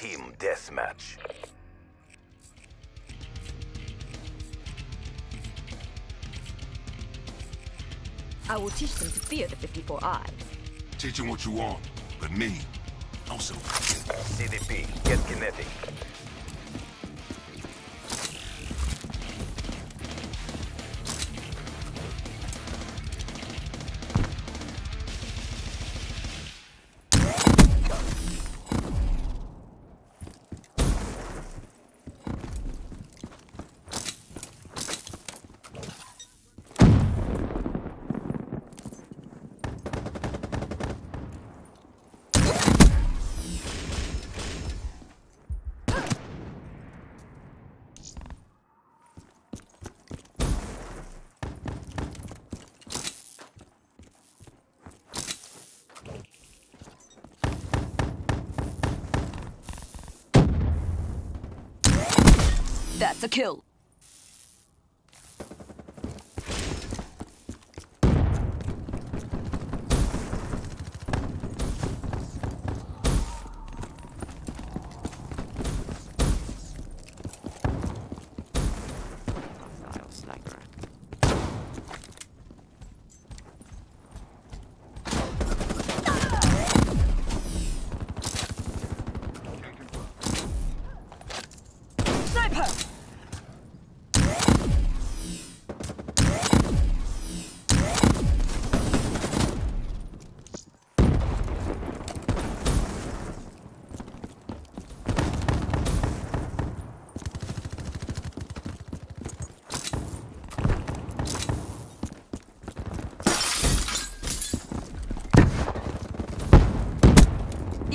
Team Deathmatch. I will teach them to fear the 54 eyes. Teach them what you want, but me, also. CDP, get kinetic. That's a kill.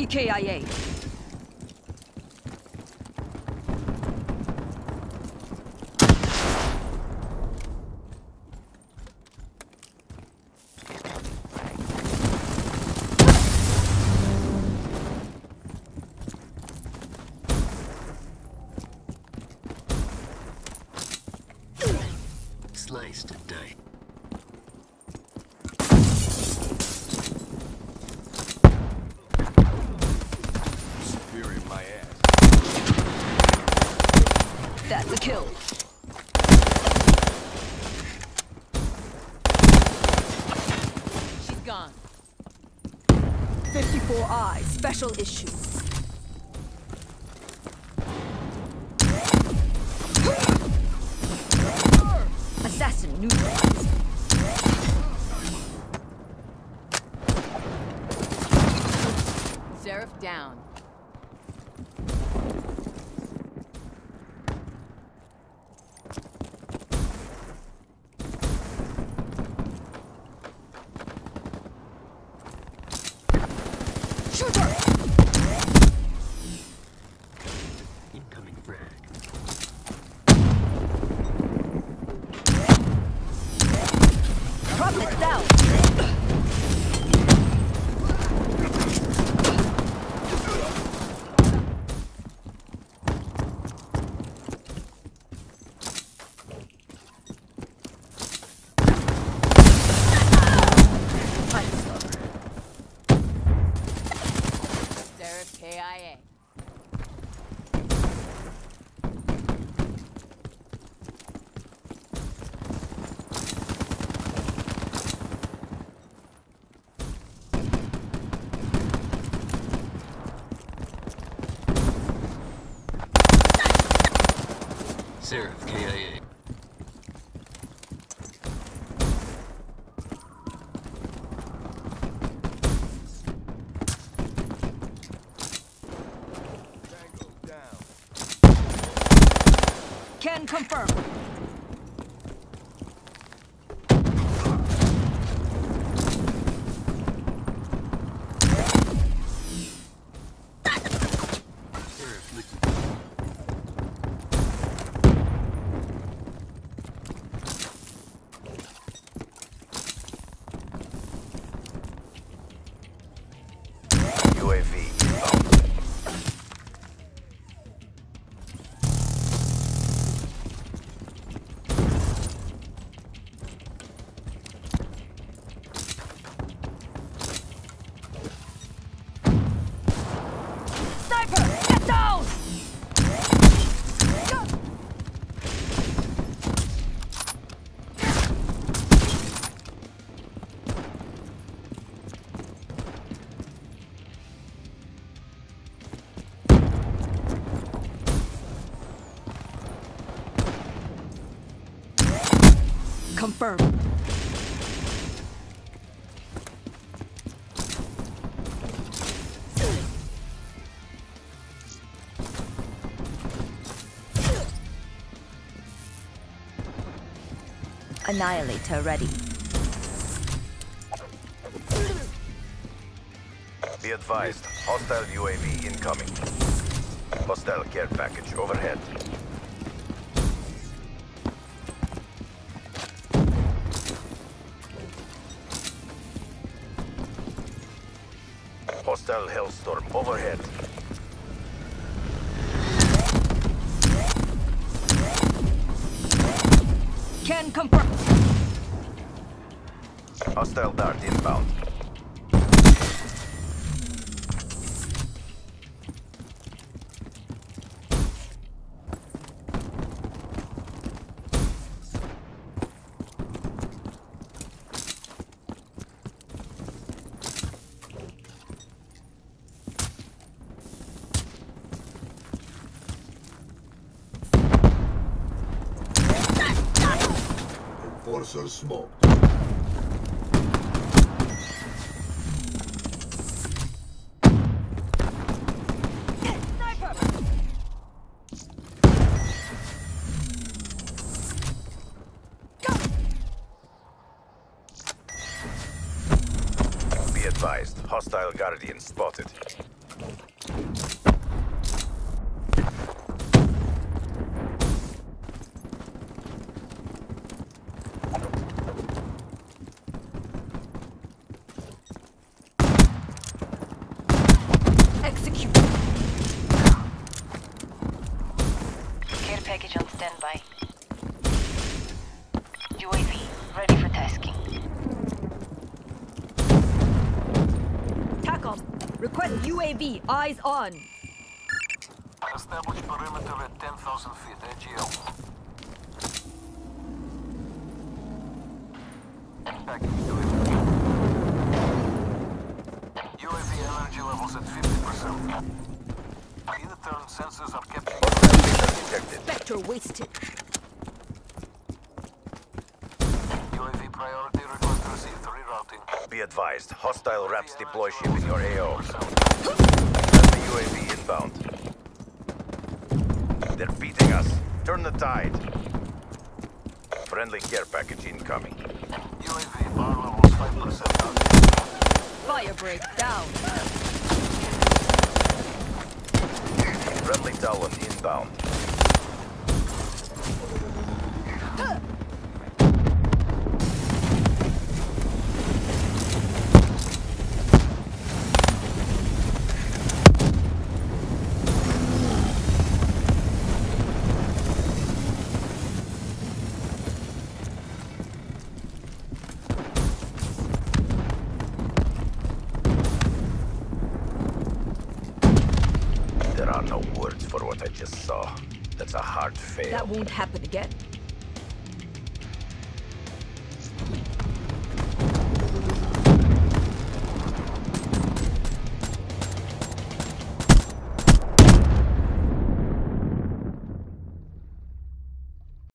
EKIA. Sliced and diced. That's a kill. She's gone. 54 eyes, special issue. Assassin neutralized. Seraph down. Prophet down! Seraph KIA. Seraph KIA. Can confirm. UAV Annihilator ready. Be advised, hostile UAV incoming. Hostile care package overhead. Hostile Hellstorm overhead. Can confirm. Hostile Dart inbound. Enforcer smoked. Advised, hostile Guardian spotted. Execute. Care package on standby. UAV ready for tasking. TACOM. Request UAV. Eyes on. Establish perimeter at 10,000 feet, AGL. Package delivered. UAV energy levels at 50%. Either turn sensors are detected. Spectre wasted. Be advised, hostile RAPS deploy ship in your AO. Friendly UAV inbound. They're beating us. Turn the tide. Friendly care package incoming. UAV bar levels 5% out. Firebreak down. Friendly Talon inbound. There are no words for what I just saw. That's a hard fail. That won't happen again.